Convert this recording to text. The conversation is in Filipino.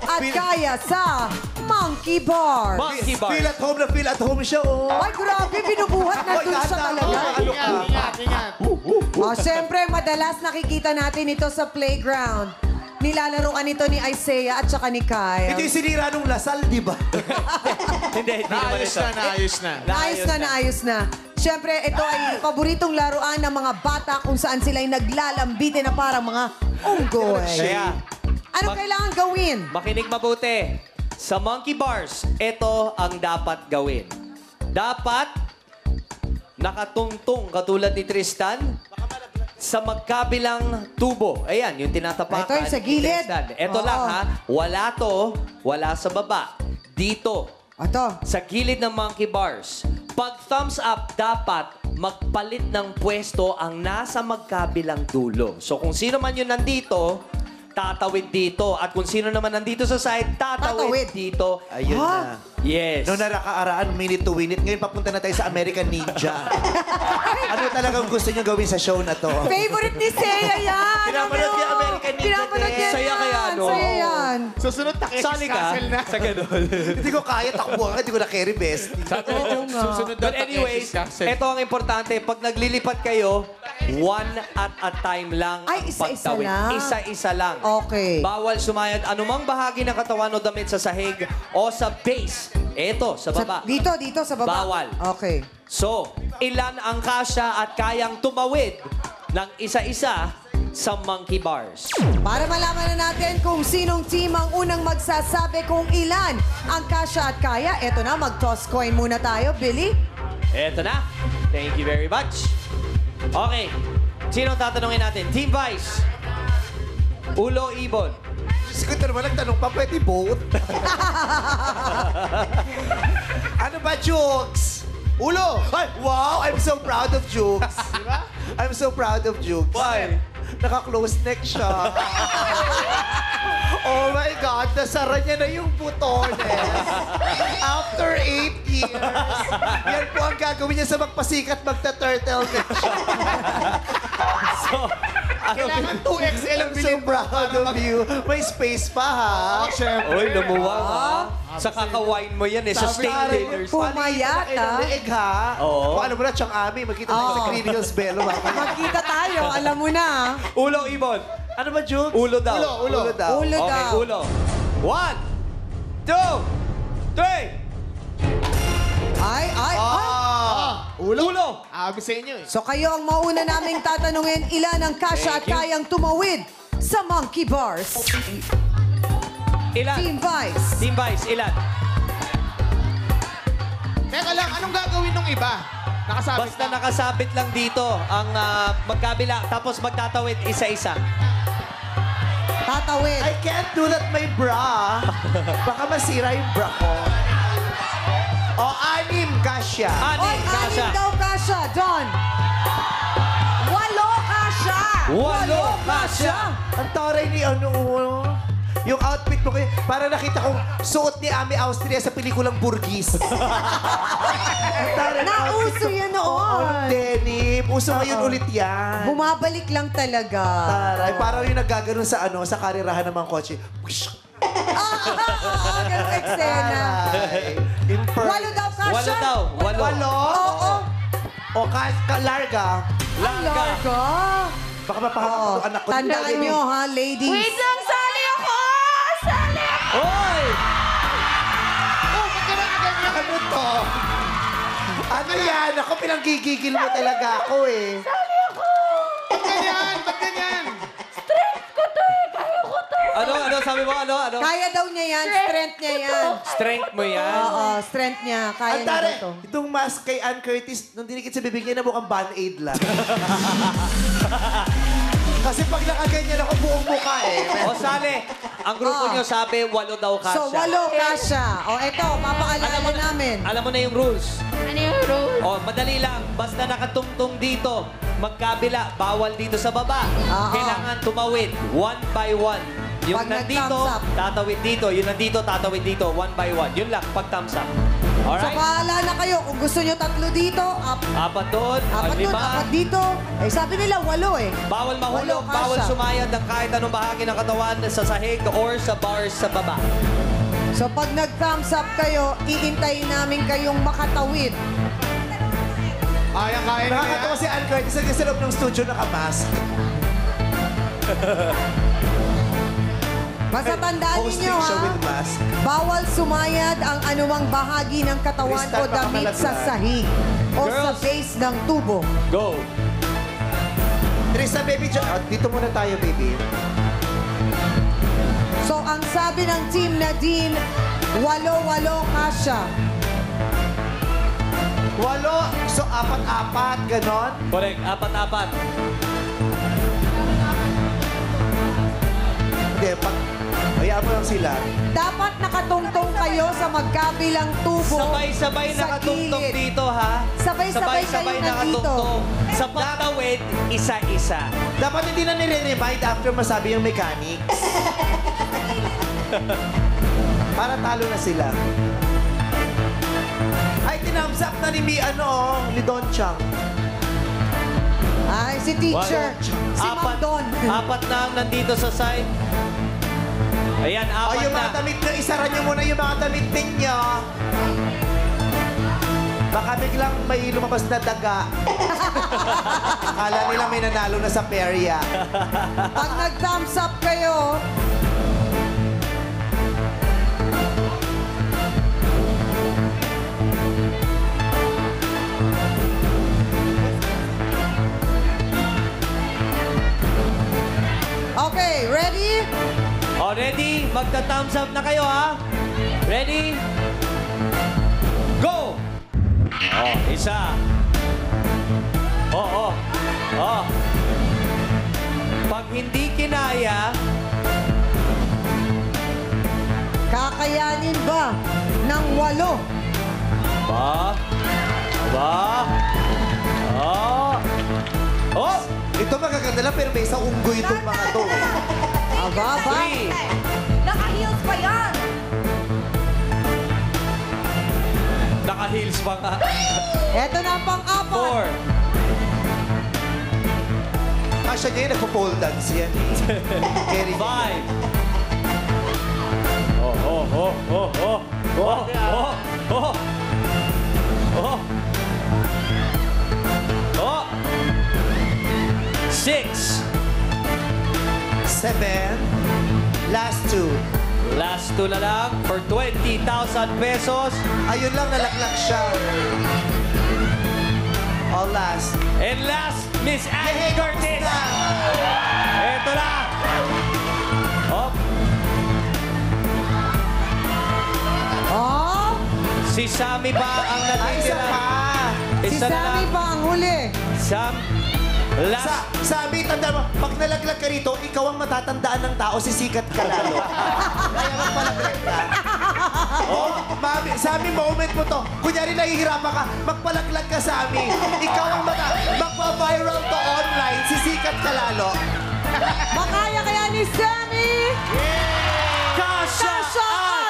at Feel- kaya sa Monkey Bar. Monkey Bars. Feel at home na feel at home siya, oh. Ay, grabe, binubuhat na dun siya talaga. Ano ka? Ingat, ingat. Oh, Siyempre, madalas nakikita natin ito sa playground. Nilalaroan ito ni Isaiah at saka ni Kyle. Ito yung sinira nung Lasal, di ba? Hindi, hindi naman Naayos ito. na, naayos na. Naayos na, naayos na. Siyempre, ito ay paboritong laruan ng mga bata kung saan sila ay naglalambitin na parang mga unggoy. Kaya, Ano Mag- kailangan gawin? makinig mabuti. Sa monkey bars, ito ang dapat gawin. Dapat nakatungtong katulad ni Tristan sa magkabilang tubo. Ayan, yung tinatapakan. Ito yung sa ni gilid. Tristan. Ito Oo. lang ha. Wala to, wala sa baba. Dito, Ito. sa gilid ng monkey bars. Pag thumbs up, dapat magpalit ng pwesto ang nasa magkabilang dulo. So kung sino man yun nandito, tatawid dito. At kung sino naman nandito sa side, tatawid, Tatawid. dito. Ayun Ha? na. Yes. Noong narakaaraan, minute to win it. Ngayon, papunta na tayo sa American Ninja. ano talagang gusto niyo gawin sa show na to? Favorite ni Seiya yan! Pinapanood niya American Ninja Pinapanood din. niya Saya kaya, no? Saya yan. Susunod Takeshis Sali ka Castle na. sa ganun. Hindi ko kaya, takbuhan ka, hindi ko na carry best. Oo nga. Susunod na But anyways, ito ang importante. Pag naglilipat kayo, one at a time lang Ay, ang isa-isa pagtawid. lang. Isa-isa lang. Okay. Bawal sumayad anumang bahagi ng katawan o damit sa sahig o sa base. Ito, sa Sa- baba. dito, dito sa baba. Bawal. Okay. So, ilan ang kasya at kayang tumawid ng isa-isa sa monkey bars? Para malaman na natin kung sinong team ang unang magsasabi kung ilan ang kasya at kaya, eto na, mag-toss coin muna tayo. Billy? Eto na. Thank you very much. Okay. Sino tatanungin natin? Team Vice. Ulo Ibon. Ko, ito naman nagtanong pa, pwede both? ano ba, Jukes? Ulo! Ay, wow! I'm so proud of Jukes. I'm so proud of Jukes. Why? Naka-close neck siya. oh my God, nasara niya na yung butones. After eight years, yan po ang gagawin niya sa magpasikat magta-turtleneck siya. So? Kailangan 2XL ang so bilhin proud of you. May space pa, ha? Syempre. Uy, lumuwang ha. Sa kakawine mo yan eh. Sa Sabi, steak dinners. Pumayat, Ay, ha? leeg, ha? Oo. Kung ano mo na, Chang Ami, magkita tayo sa. Criminals Bello. mamaya. Magkita tayo, alam mo na. Ulo Ibon. Ano ba, Jukes? Ulo daw. Ulo, ulo. Ulo daw. Ulo okay, daw. ulo. One, two, three. Ay, ay, ay. Ulo. Ulo. Abi sa inyo eh. So kayo ang mauna naming tatanungin ilan ang kasya at kayang tumawid sa Monkey Bars. Ilan? Team Vice. Team Vice, ilan? Teka lang, anong gagawin ng iba? Nakasabit Basta na. nakasabit lang dito ang ah, magkabila, tapos magtatawid isa-isa. Tatawid. I can't do that, my bra. Baka masira yung bra ko. O, anim, kasya. Anim, Oy, anim kasha. daw kasya. Don. Walo kasya. Walo kasya. Ang taray ni ano, yung outfit mo kayo, para nakita kong suot ni Ami Austria sa pelikulang Burgis. Ang taray ng Nauso yan Oo, noon. denim. Uso ngayon ulit yan. Bumabalik lang talaga. Taray, parang yung naggaganon sa ano, sa karirahan ng mga kotse. Ah, ah, ah, ganun eksena. Taray. Imper- Walo daw kasya. Walo daw, walo. Walo? Oo. O ka, ka larga. Ang Larga. larga. Baka mapahamak Oo. ang anak ko. Tandaan nyo ha, ladies. Wait lang, sali ako! Sali ako! Hoy! Oh, ba't ka nakaganyan? Ano to? Ano yan? Ako pinanggigigil mo talaga ako eh. Ano, ano, sabi mo, ano, ano? Kaya daw niya yan. Strength niya yan. Strength mo yan. Oo, strength niya. Kaya Ang niya daw to. itong mask kay Ann Curtis, nung dinikit sa bibig niya na mukhang band-aid lang. Kasi pag nakaganyan ako, buong mukha eh. O sali, ang grupo Ah. nyo sabi, walo daw kasya. So, walo kasya. O, eto, papaalala namin. Alam mo na yung rules. Ano yung rule? O, madali lang. Basta nakatungtong dito, magkabila, bawal dito sa baba. Oo. Kailangan tumawid, one by one. Yung Pag nandito, nag-thumbs up. tatawid dito. Yung nandito, tatawid dito, one by one. Yun lang, pag thumbs up. So Alright. bahala na kayo. Kung gusto nyo tatlo dito, ap Apat doon, apat doon, lima. apat dito. Eh sabi nila, walo eh. Bawal mahulog, Walo, bawal kasha. sumayad ng kahit anong bahagi ng katawan sa sahig or sa bars sa baba. So pag nag-thumbs up kayo, iintayin namin kayong makatawid. Kaya, kaya na Nakakatawa si Ann Curtis kasi sa loob ng studio nakamask. Basta tandaan ninyo ha, bawal sumayad ang anumang bahagi ng katawan o damit sa sahig o sa base ng tubo. Go! Tristan, baby, dyan- ah, dito muna tayo, baby. So ang sabi ng team Nadine, walo-walo kasha. Walo, so apat-apat, ganon. Correct, apat-apat. Hindi, pag... Hayaan mo lang sila. Dapat nakatungtong kayo sa magkabilang tubo. Sabay-sabay sa nakatungtong gilid. dito, ha? Sabay-sabay kayo nandito. Sa pagtawid, isa-isa. Dapat hindi na nire-remind after masabi yung mechanics. Para talo na sila. Ay, tinamsa na ni Mi, ano, ni Don Chang. Ay, si teacher. Walo. Si Ma'am apat, Don. apat na ang nandito sa side. Ayan, O, apat yung na. mga damit nyo, isara nyo muna yung mga damit ninyo. Baka biglang may lumabas na daga. Akala nila may nanalo na sa perya. Pag nag-thumbs up kayo, Okay, ready? O, ready? Magta-thumbs up na kayo, ha? Ready? Go! Oh, isa. Oh, oh. Oh. Pag hindi kinaya, Kakayanin ba ng walo? ba? Ba? Oh. Oh! Ito magaganda lang, pero may isang unggoy itong mga to. Aba, aba. Three. Naka-heels pa yan. Naka-heels pa nga. Eto na ang pang-apat. Four. Kasha niya yung nagpo-pole dance yan. Five. Oh, oh, oh, oh, oh. Oh, oh, oh. Oh. Oh. Six. Seven. Last two. Last two na lang for 20,000 pesos. Ayun lang, nalaklak siya. All last. And last, Miss Annie Curtis. Na. Ito na. Oh, Oh, si Sammy ba ang Ay, isa natitira? pa. si Isa Sammy pa ang huli. Sam. Sa, Last. sabi, tanda mo, pag nalaglag ka rito, ikaw ang matatandaan ng tao, sisikat ka lalo. Kaya magpalaglag ka. Oh, mami, sabi, moment mo to. Kunyari nahihirapan ka, magpalaglag ka sa amin. Ikaw ang mata, magpa-viral to online, sisikat ka lalo. Makaya kaya ni Sammy? Kasha Kasha at